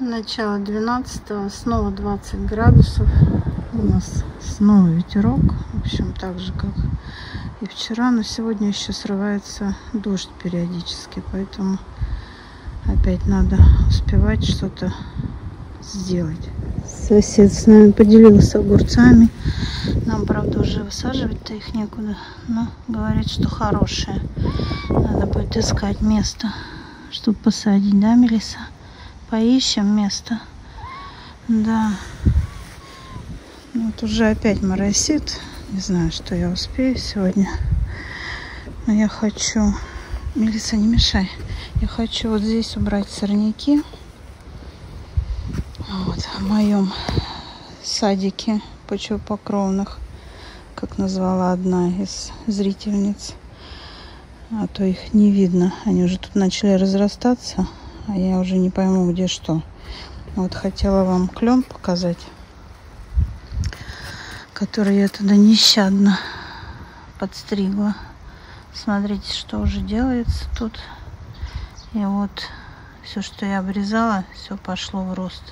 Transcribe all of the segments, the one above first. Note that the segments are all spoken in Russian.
Начало 12 снова 20 градусов. У нас снова ветерок. В общем, так же, как и вчера. Но сегодня еще срывается дождь периодически. Поэтому опять надо успевать что-то сделать. Сосед с нами поделился огурцами. Нам, правда, уже высаживать-то их некуда. Но говорит, что хорошие. Надо будет искать место, чтобы посадить, да, Мелиса? Поищем место. Да. Вот уже опять моросит. Не знаю, что я успею сегодня. Но я хочу... Мелисса, не мешай. Я хочу вот здесь убрать сорняки. Вот, в моем садике почвопокровных, как назвала одна из зрительниц. А то их не видно. Они уже тут начали разрастаться а я уже не пойму, где что. Вот хотела вам клен показать, который я туда нещадно подстригла. Смотрите, что уже делается тут. И вот все, что я обрезала, все пошло в рост.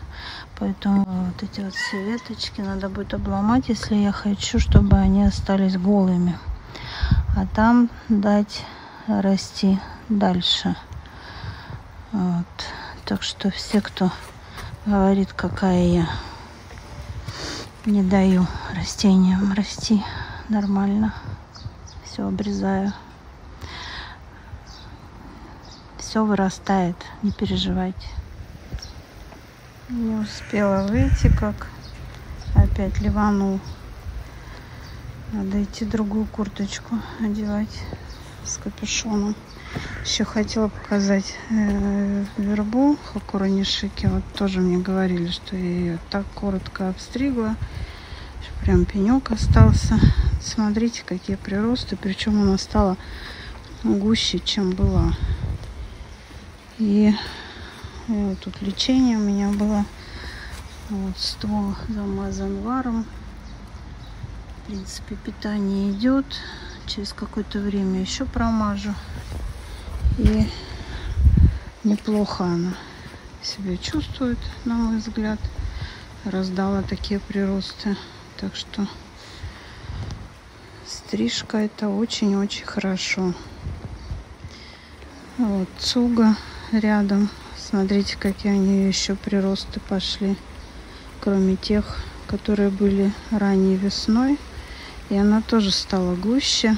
Поэтому вот эти вот все веточки надо будет обломать, если я хочу, чтобы они остались голыми. А там дать расти дальше. Вот. Так что все, кто говорит, какая я не даю растениям расти нормально, все обрезаю. Все вырастает, не переживайте. Не успела выйти, как опять ливанул. Надо идти другую курточку одевать с капюшоном. Еще хотела показать э, вербу Хакуранишики. Вот тоже мне говорили, что я ее так коротко обстригла. Прям пенек остался. Смотрите, какие приросты. Причем она стала гуще, чем была. И, и вот тут лечение у меня было. Вот ствол замазан варом. В принципе, питание идет. Через какое-то время еще промажу. И неплохо она себя чувствует, на мой взгляд. Раздала такие приросты. Так что стрижка это очень-очень хорошо. Вот цуга рядом. Смотрите, какие нее еще приросты пошли. Кроме тех, которые были ранее весной. И она тоже стала гуще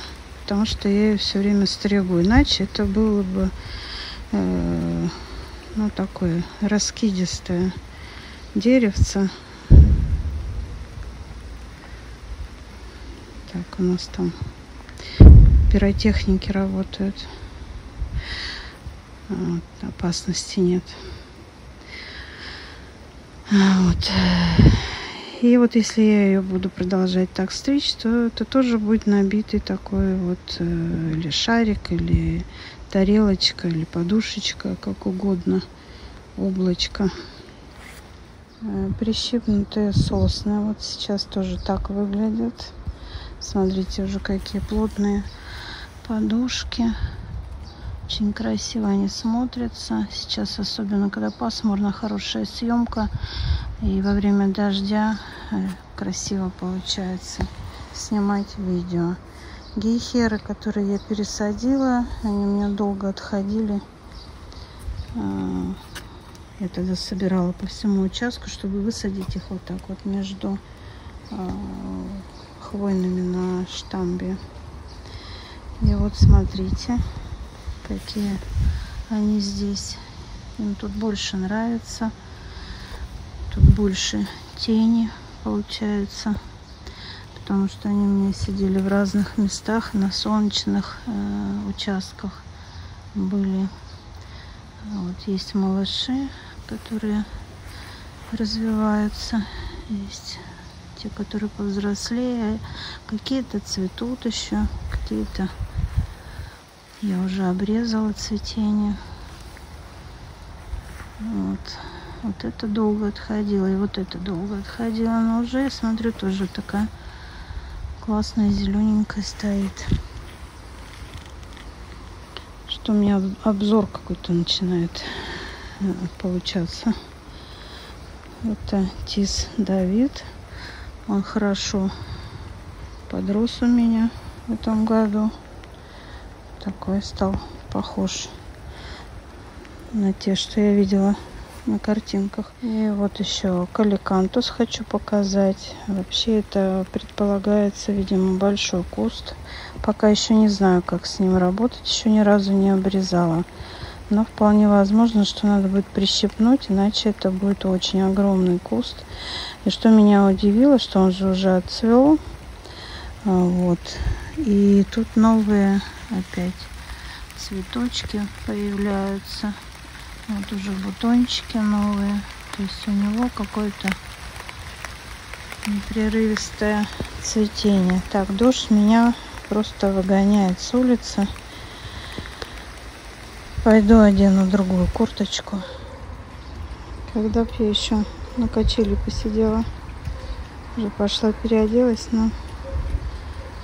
потому что я ее все время стригу. Иначе это было бы э, ну, такое раскидистое деревце. Так, у нас там пиротехники работают. Вот, опасности нет. Вот. И вот если я ее буду продолжать так стричь, то это тоже будет набитый такой вот э, или шарик, или тарелочка, или подушечка, как угодно, облачко. Э, прищипнутые сосны вот сейчас тоже так выглядят. Смотрите уже какие плотные подушки. Очень красиво они смотрятся. Сейчас, особенно когда пасмурно, хорошая съемка. И во время дождя красиво получается снимать видео. Гейхеры, которые я пересадила, они у меня долго отходили. А, я тогда собирала по всему участку, чтобы высадить их вот так вот между а, хвойными на штамбе. И вот смотрите, какие они здесь. Им тут больше нравится. Тут больше тени получается, потому что они у меня сидели в разных местах, на солнечных э, участках были. Вот есть малыши, которые развиваются, есть те, которые повзрослее, какие-то цветут еще, какие-то я уже обрезала цветение. Вот. Вот это долго отходило, и вот это долго отходило. Но уже, я смотрю, тоже такая классная зелененькая стоит. Что у меня обзор какой-то начинает э, получаться. Это Тис Давид. Он хорошо подрос у меня в этом году. Такой стал похож на те, что я видела на картинках. И вот еще каликантус хочу показать. Вообще это предполагается, видимо, большой куст. Пока еще не знаю, как с ним работать. Еще ни разу не обрезала. Но вполне возможно, что надо будет прищипнуть, иначе это будет очень огромный куст. И что меня удивило, что он же уже отцвел. А, вот. И тут новые опять цветочки появляются. Вот уже бутончики новые. То есть у него какое-то непрерывистое цветение. Так, дождь меня просто выгоняет с улицы. Пойду одену другую курточку. Когда бы я еще на качели посидела. Уже пошла переоделась, но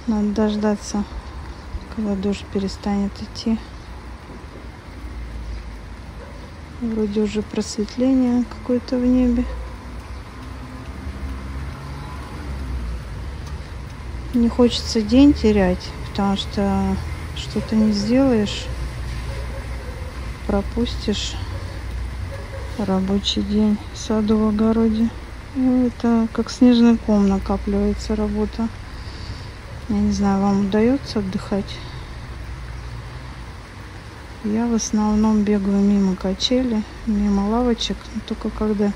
надо дождаться, когда дождь перестанет идти. Вроде уже просветление какое-то в небе. Не хочется день терять, потому что что-то не сделаешь, пропустишь рабочий день в саду в огороде. Ну, это как снежный ком накапливается работа. Я не знаю, вам удается отдыхать? Я в основном бегаю мимо качели, мимо лавочек. Но только когда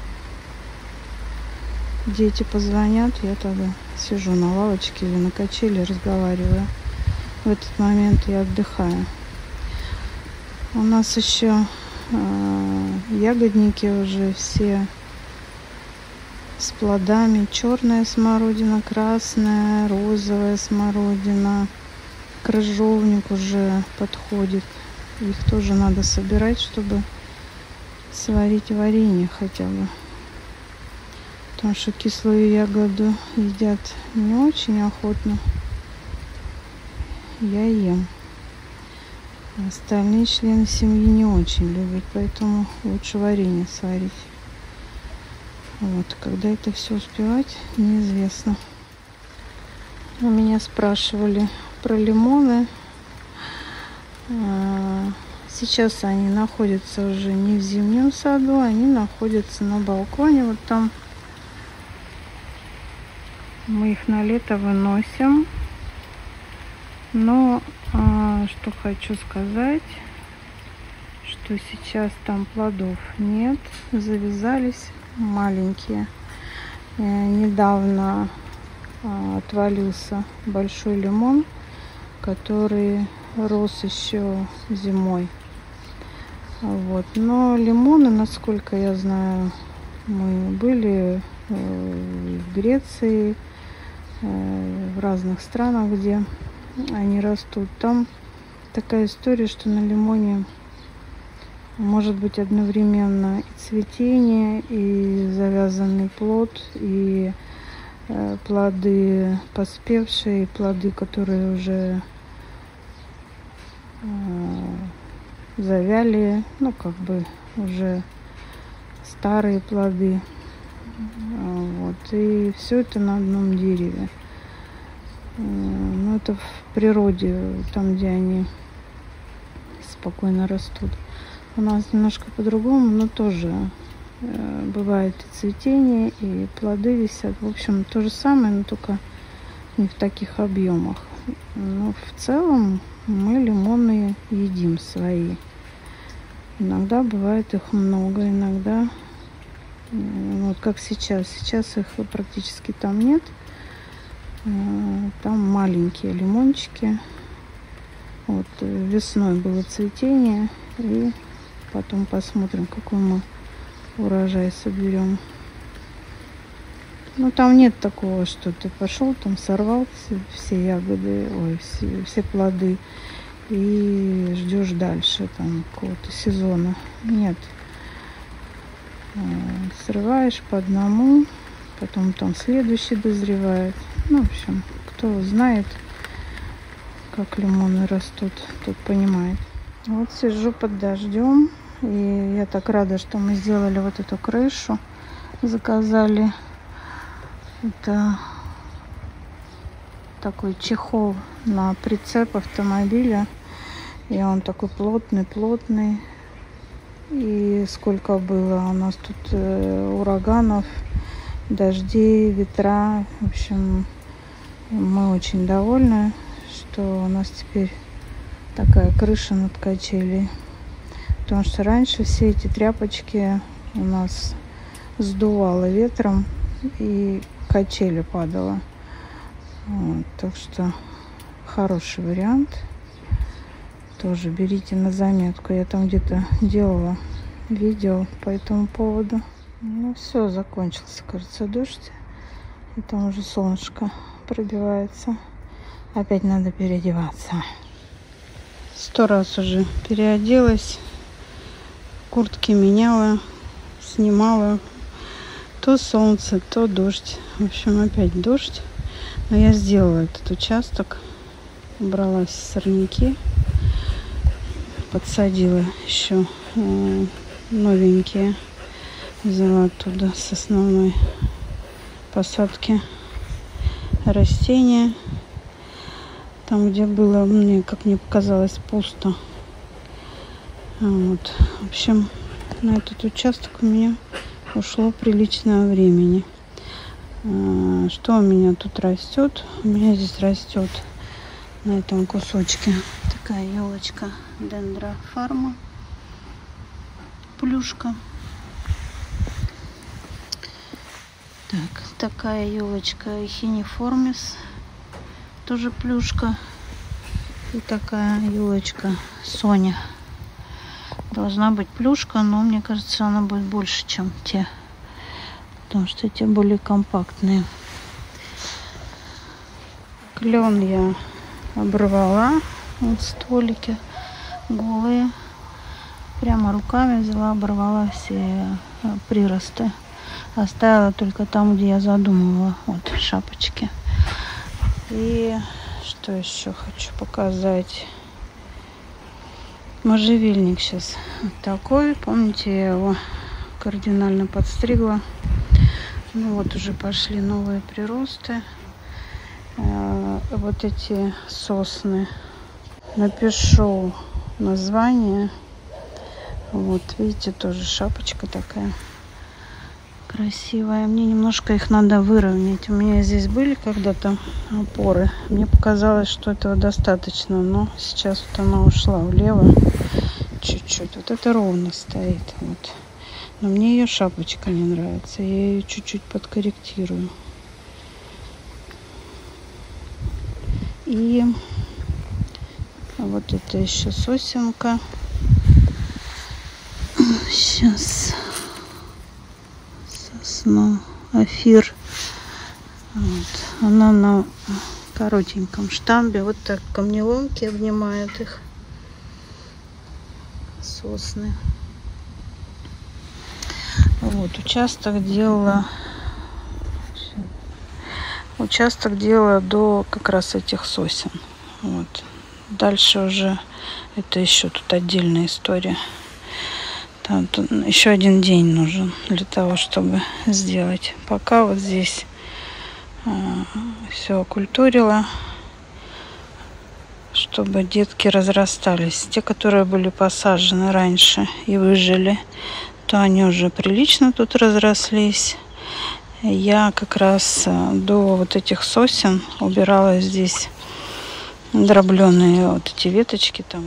дети позвонят, я тогда сижу на лавочке или на качели, разговариваю. В этот момент я отдыхаю. У нас еще э, ягодники уже все с плодами. Черная смородина, красная, розовая смородина. Крыжовник уже подходит. Их тоже надо собирать, чтобы сварить варенье хотя бы. Потому что кислую ягоду едят не очень охотно. Я ем. Остальные члены семьи не очень любят, поэтому лучше варенье сварить. Вот, когда это все успевать, неизвестно. У меня спрашивали про лимоны. А, сейчас они находятся уже не в зимнем саду, они находятся на балконе. Вот там мы их на лето выносим. Но а, что хочу сказать, что сейчас там плодов нет, завязались маленькие. Э, недавно а, отвалился большой лимон, который рос еще зимой. Вот. Но лимоны, насколько я знаю, мы были э, в Греции, э, в разных странах, где они растут. Там такая история, что на лимоне может быть одновременно и цветение, и завязанный плод, и э, плоды поспевшие, и плоды, которые уже завяли, ну как бы уже старые плоды. Вот. И все это на одном дереве. Ну, это в природе, там, где они спокойно растут. У нас немножко по-другому, но тоже э, бывает и цветение, и плоды висят. В общем, то же самое, но только не в таких объемах. Но в целом мы лимоны едим свои. Иногда бывает их много, иногда вот как сейчас. Сейчас их практически там нет. Э, там маленькие лимончики. Вот э, весной было цветение и Потом посмотрим, какой мы урожай соберем. Ну, там нет такого, что ты пошел, там сорвал все, все ягоды, ой, все, все плоды и ждешь дальше там какого-то сезона. Нет. А, срываешь по одному, потом там следующий дозревает. Ну, в общем, кто знает, как лимоны растут, тот понимает. Вот сижу под дождем. И я так рада, что мы сделали вот эту крышу. заказали. Это такой чехол на прицеп автомобиля. И он такой плотный, плотный. И сколько было у нас тут э, ураганов, дождей, ветра. В общем, мы очень довольны, что у нас теперь такая крыша над качелей. Потому что раньше все эти тряпочки у нас сдувало ветром и качели падало. Вот, так что хороший вариант. Тоже берите на заметку. Я там где-то делала видео по этому поводу. Ну все, закончился, кажется, дождь. И там уже солнышко пробивается. Опять надо переодеваться. Сто раз уже переоделась. Куртки меняла, снимала. То солнце, то дождь. В общем, опять дождь. Но я сделала этот участок. Убрала сорняки. Подсадила еще новенькие. Взяла оттуда с основной посадки растения. Там, где было, мне, как мне показалось, пусто. Вот. В общем, на этот участок у меня ушло приличное времени. А, что у меня тут растет? У меня здесь растет на этом кусочке такая елочка дендрофарма. Плюшка. Так, такая елочка хиниформис. Тоже плюшка. И такая елочка Соня. Должна быть плюшка, но мне кажется, она будет больше, чем те потому что эти более компактные. Клен я оборвала. Вот стволики голые. Прямо руками взяла, оборвала все э, приросты. Оставила только там, где я задумывала. Вот шапочки. И что еще хочу показать. Можжевельник сейчас вот такой. Помните, я его кардинально подстригла. Ну вот уже пошли новые приросты. Э, вот эти сосны. Напишу название. Вот, видите, тоже шапочка такая красивая. Мне немножко их надо выровнять. У меня здесь были когда-то опоры. Мне показалось, что этого достаточно, но сейчас вот она ушла влево чуть-чуть. Вот это ровно стоит. Вот. Но мне ее шапочка не нравится. Я ее чуть-чуть подкорректирую. И вот это еще сосенка. Сейчас афир. Вот. Она на коротеньком штамбе. Вот так камнеломки обнимают их. Сосны. Вот, участок делала участок делала до как раз этих сосен. Вот. Дальше уже это еще тут отдельная история. Там еще один день нужен для того, чтобы сделать. Пока вот здесь э, все окультурила, чтобы детки разрастались. Те, которые были посажены раньше и выжили, то они уже прилично тут разрослись. Я как раз э, до вот этих сосен убирала здесь дробленые вот эти веточки там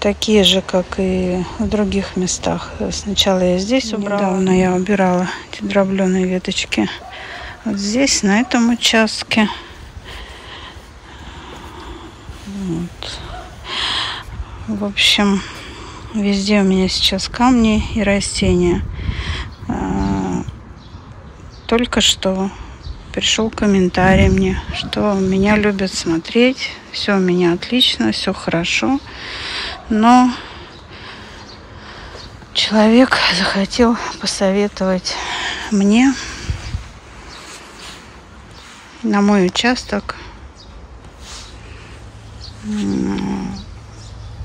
такие же, как и в других местах. Сначала я здесь убрала, недавно я убирала эти дробленые веточки. Вот здесь, на этом участке. Вот. В общем, Везде у меня сейчас камни и растения. А, только что пришел комментарий мне, что меня любят смотреть, все у меня отлично, все хорошо, но человек захотел посоветовать мне на мой участок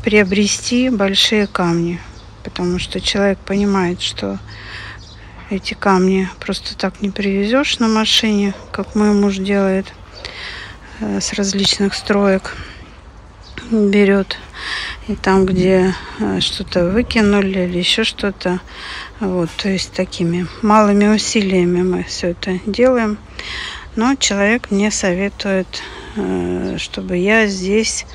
приобрести большие камни, потому что человек понимает, что эти камни просто так не привезешь на машине, как мой муж делает э, с различных строек. Берет и там, где э, что-то выкинули или еще что-то. Вот, то есть такими малыми усилиями мы все это делаем. Но человек мне советует, э, чтобы я здесь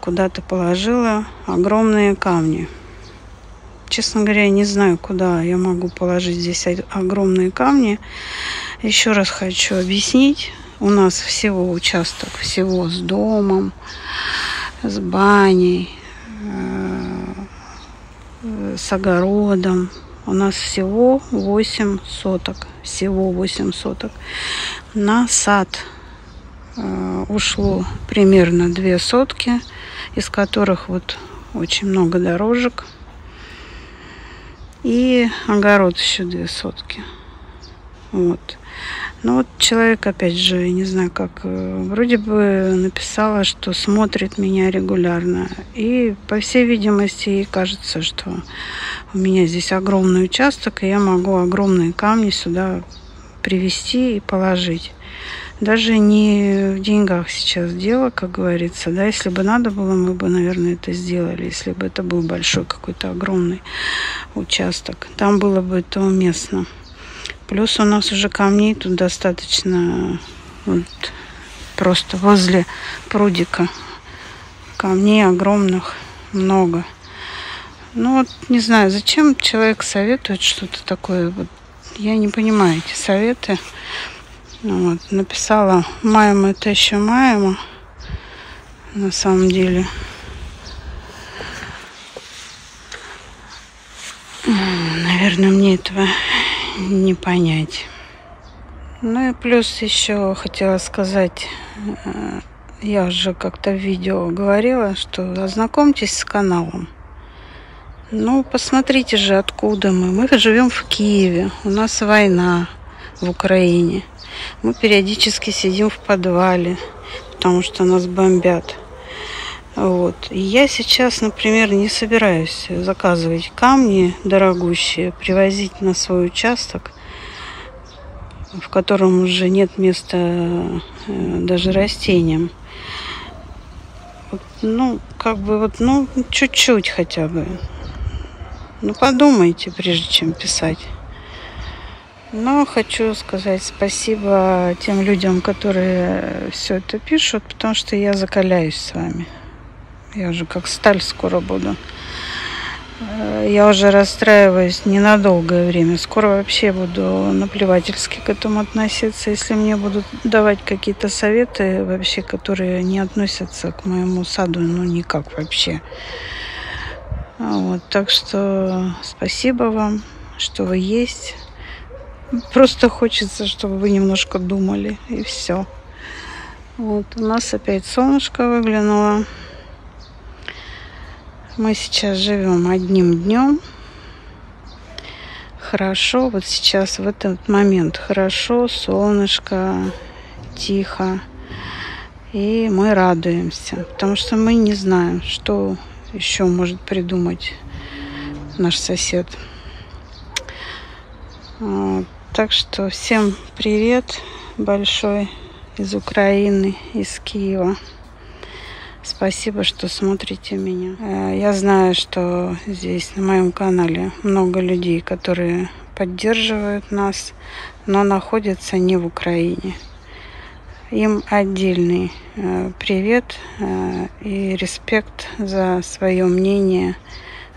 куда-то положила огромные камни. Честно говоря, я не знаю, куда я могу положить здесь огромные камни. Еще раз хочу объяснить. У нас всего участок, всего с домом, с баней, э, с огородом. У нас всего 8 соток. Всего 8 соток. На сад э, ушло примерно 2 сотки, из которых вот очень много дорожек – и огород еще две сотки. Вот. Ну вот человек, опять же, не знаю как, э, вроде бы написала, что смотрит меня регулярно. И, по всей видимости, ей кажется, что у меня здесь огромный участок, и я могу огромные камни сюда привезти и положить даже не в деньгах сейчас дело, как говорится, да, если бы надо было, мы бы, наверное, это сделали, если бы это был большой какой-то огромный участок, там было бы это уместно. Плюс у нас уже камней тут достаточно вот, просто возле прудика камней огромных много. Ну вот не знаю, зачем человек советует что-то такое. Вот, я не понимаю эти советы. Ну вот, написала маем это еще маем. На самом деле. Наверное, мне этого не понять. Ну и плюс еще хотела сказать, э, я уже как-то в видео говорила, что ознакомьтесь с каналом. Ну, посмотрите же, откуда мы. Мы живем в Киеве, у нас война в Украине. Мы периодически сидим в подвале, потому что нас бомбят. Вот. И я сейчас, например, не собираюсь заказывать камни дорогущие, привозить на свой участок, в котором уже нет места э, даже растениям. Вот, ну, как бы вот, ну, чуть-чуть хотя бы. Ну, подумайте, прежде чем писать. Но хочу сказать спасибо тем людям, которые все это пишут, потому что я закаляюсь с вами. Я уже как сталь скоро буду. Э, я уже расстраиваюсь ненадолгое время. Скоро вообще буду наплевательски к этому относиться. Если мне будут давать какие-то советы вообще, которые не относятся к моему саду, ну никак вообще. Вот, так что спасибо вам, что вы есть. Просто хочется, чтобы вы немножко думали, и все. Вот, у нас опять солнышко выглянуло. Мы сейчас живем одним днем. Хорошо, вот сейчас в этот момент хорошо, солнышко, тихо. И мы радуемся, потому что мы не знаем, что еще может придумать наш сосед. Вот. Так что всем привет большой из Украины, из Киева. Спасибо, что смотрите меня. Э, я знаю, что здесь на моем канале много людей, которые поддерживают нас, но находятся не в Украине. Им отдельный э, привет э, и респект за свое мнение,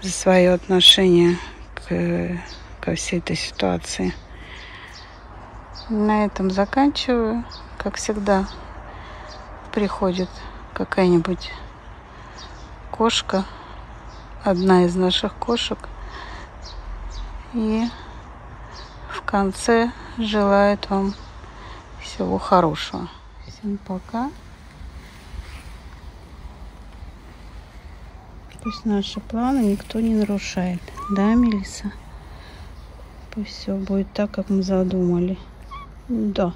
за свое отношение к, ко всей этой ситуации. На этом заканчиваю. Как всегда, приходит какая-нибудь кошка, одна из наших кошек, и в конце желает вам всего хорошего. Всем пока. Пусть наши планы никто не нарушает. Да, Мелиса? Пусть все будет так, как мы задумали. Да.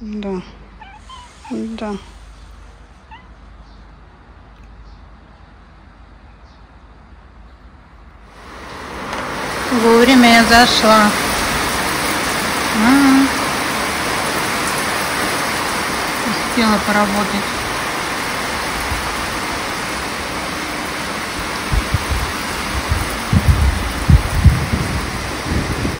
Да. Да. Вовремя я зашла. -м. Успела поработать.